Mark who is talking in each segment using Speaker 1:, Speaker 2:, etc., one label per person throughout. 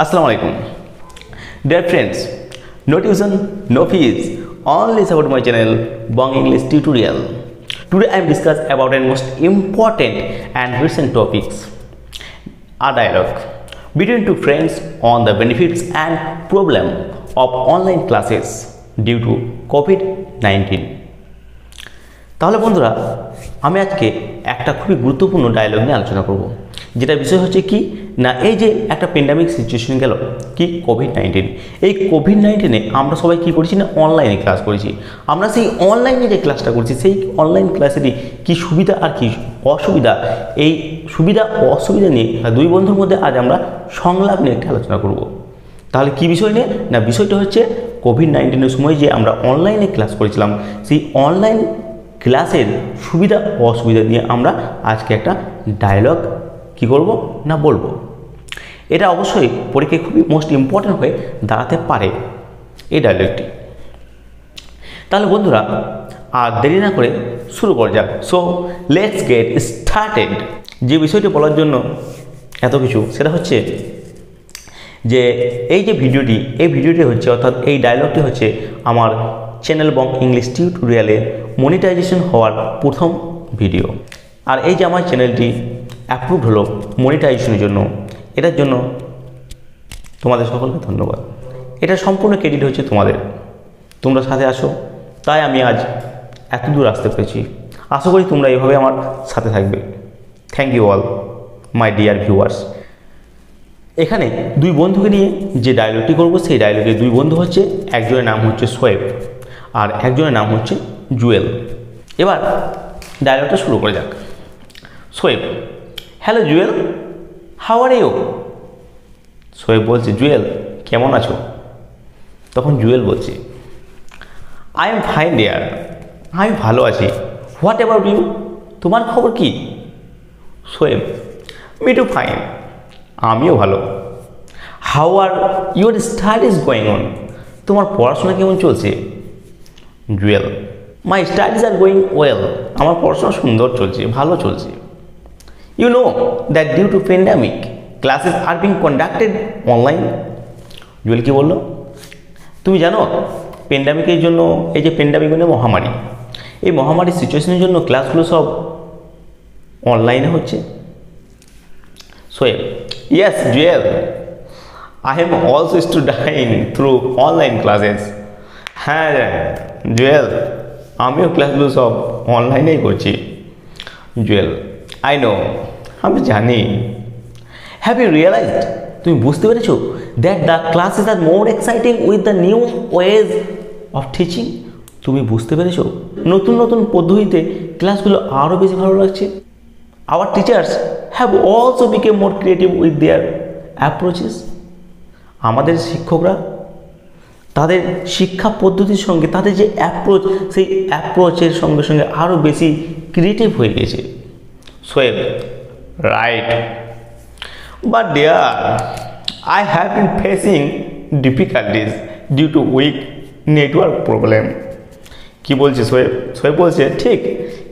Speaker 1: আসসালামু আলাইকুম। Dear friends no tuition no fees only support my channel Bong English tutorial today I am discuss about an most important and recent topics a dialogue between two friends on the benefits and problem of online classes due to Covid nineteen তাহলে বন্ধুরা, আমি আজকে একটা খুবই গুরুত্বপূর্ণ dialogue নিয়ে আলোচনা করব। যেটা বিষয় হচ্ছে কি? না, এই যে একটা প্যান্ডামিক সিচুয়েশন গেল, কি কোভিড নাইন্টিন এই কোভিড নাইন্টিনে আমরা সবাই কি করেছি না অনলাইনে ক্লাস করেছি। আমরা সেই অনলাইনে যে ক্লাসটা করছি, সেই অনলাইন ক্লাসেরই কি সুবিধা আর কি অসুবিধা? এই সুবিধা, অসুবিধা নিয়ে দুই বন্ধুর মধ্যে আজ আমরা সংলাপ নিয়ে একটা আলোচনা করব। তাহলে কি বিষয় নিয়ে? না, বিষয়টা হচ্ছে কোভিড নাইন্টিনের সময় যে আমরা অনলাইনে ক্লাস করেছিলাম, সেই অনলাইন ক্লাসের সুবিধা, অসুবিধা নিয়ে আমরা আজকে একটা ডায়লগ কি করব? না বলব। এটা অবশ্যই পরীক্ষায় খুবই মোস্ট ইম্পর্ট্যান্ট হয়ে দাঁড়াতে পারে এই ডায়লগটি তাহলে বন্ধুরা, আর দেরি না করে শুরু করা যাক। সো লেটস গেট স্টার্টেড যে বিষয়টি বলার জন্য এত কিছু, সেটা হচ্ছে যে এই যে ভিডিওটি, এই ভিডিওটি হচ্ছে, অর্থাৎ এই ডায়লগটি হচ্ছে আমার চ্যানেল বং ইংলিশ টিউটোরিয়ালে মনিটাইজেশন হওয়ার প্রথম ভিডিও আর এই যে আমার চ্যানেলটি অ্যাপ্রুভ হলো মনিটাইজেশনের জন্য। এটার জন্য তোমাদের সকলকে ধন্যবাদ। এটা সম্পূর্ণ ক্রেডিট হচ্ছে তোমাদের। তোমরা সাথে আসো তাই আমি আজ এত দূর আসতে পেরেছি। আশা করি তোমরা এভাবে আমার সাথে থাকবে। Thank you all my dear viewers এখানে দুই বন্ধুকে নিয়ে যে ডায়লগটি করব, সেই ডায়লগে দুই বন্ধু হচ্ছে, একজনের নাম হচ্ছে সোয়েব আর একজনের নাম হচ্ছে জুয়েল। এবার ডায়লগটা শুরু করে যাক। Shoaib hello Jewel how are you Shoaib বলছে, জুয়েল, কেমন আছো? তখন জুয়েল বলছে আই এম ফাইন ডিয়ার আমি ভালো আছি। হোয়াট অ্যাবাউট ইউ তোমার খবর কি? সোয়েব মি টু ফাইন আমিও ভালো। How are your studies going on তোমার পড়াশোনা কেমন চলছে? Jewel my studies are going well আমার পড়াশোনা সুন্দর চলছে, ভালো চলছে। You know that due to pandemic classes are being conducted online Jewel কি বলল? তুমি জানো প্যান্ডামিকের জন্য এই যে প্যান্ডামিক মানে মহামারী। এই মহামারীর সিচুয়েশনের জন্য ক্লাসগুলো সব অনলাইনে হচ্ছে। সোয়েব Yes, Joel. I am also studying through online classes. হ্যাঁ জুয়েল আমিও ক্লাসগুলো সব অনলাইনেই করছি। জুয়েল আই নো আমি জানি। হ্যাভ ইউ রিয়েলাইজড তুমি বুঝতে পেরেছ? That the classes are more exciting with the new ways of teaching তুমি বুঝতে পেরেছ? নতুন নতুন পদ্ধতিতে ক্লাসগুলো আরও বেশি ভালো লাগছে। Our teachers have also become more creative with their approaches আমাদের শিক্ষকরা, তাদের শিক্ষা পদ্ধতির সঙ্গে, তাদের যে অ্যাপ্রোচ সেই অ্যাপ্রোচের সঙ্গে সঙ্গে আরও বেশি ক্রিয়েটিভ হয়ে গেছে। Shoaib right but dear I have been facing difficulties due to weak network problem কি বলছে সোয়েব সোয়েব বলছে, ঠিক,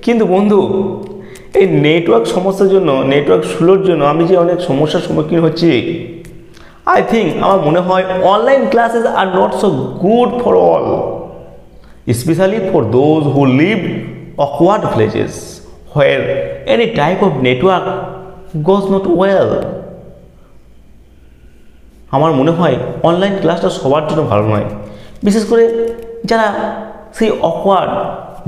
Speaker 1: কিন্তু বন্ধু, এই নেটওয়ার্ক সমস্যার জন্য নেটওয়ার্ক স্লোর জন্য আমি যে অনেক সমস্যার সম্মুখীন হচ্ছি আই থিঙ্ক আমার মনে হয় online classes are not so good for all specially for those who live awkward villages where any type of network goes not well আমার মনে হয় অনলাইন ক্লাসটা সবার জন্য ভালো নয়। বিশেষ করে যারা সেই অকওয়ার্ড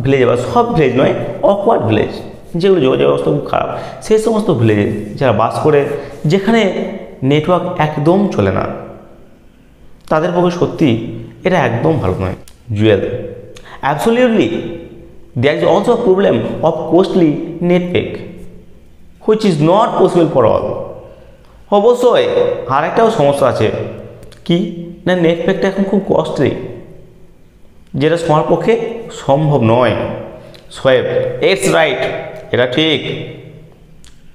Speaker 1: ভিলেজে বা সব ভিলেজ নয় অকওয়ার্ড ভিলেজ যেগুলো যোগাযোগ ব্যবস্থা খুব খারাপ, সেই সমস্ত ভিলেজে যারা বাস করে, যেখানে নেটওয়ার্ক একদম চলে না, তাদের পক্ষে সত্যি এটা একদম ভালো নয়। Jewel absolutely there is also problem of costly net pack which is not possible for all অবশ্যই আর একটাও সমস্যা আছে। কি? না নেটপ্যাকটা এখন খুব কস্টলি যেটা সবার পক্ষে সম্ভব নয়। সোয়েব ইটস রাইট এটা ঠিক।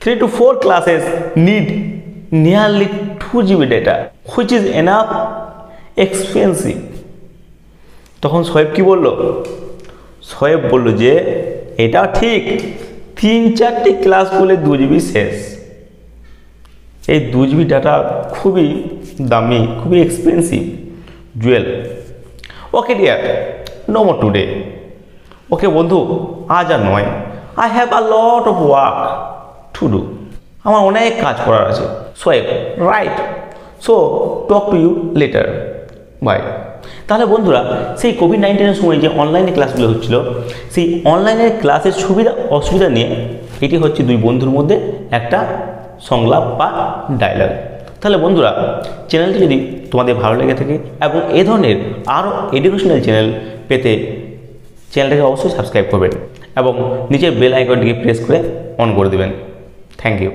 Speaker 1: Three to four classes need nearly two GB data which is enough expensive তখন সোয়েব কি বলল? সোয়েব বলল যে এটা ঠিক। তিন চারটি ক্লাস বলে দু জিবি শেষ। এই দু জিবি ডাটা খুবই দামি, খুবই expensive Jewel okay dear no today okay বন্ধু, আজ আর নয়। I have a lot of work to do আমার অনেক কাজ করার আছে। Shoaib right so talk to you later bye তাহলে বন্ধুরা, সেই কোভিড নাইন্টিনের সময় যে অনলাইনে ক্লাসগুলো হচ্ছিল, সেই অনলাইনের ক্লাসের সুবিধা, অসুবিধা নিয়ে এটি হচ্ছে দুই বন্ধুর মধ্যে একটা সংলাপ বা ডায়লগ তাহলে বন্ধুরা চ্যানেলটি যদি তোমাদের ভালো লেগে থাকে এবং এ ধরনের আরও এডুকেশনাল চ্যানেল পেতে চ্যানেলটাকে অবশ্যই সাবস্ক্রাইব করবেন এবং নিচের বেল আইকনটিকে প্রেস করে অন করে দেবেন। Thank you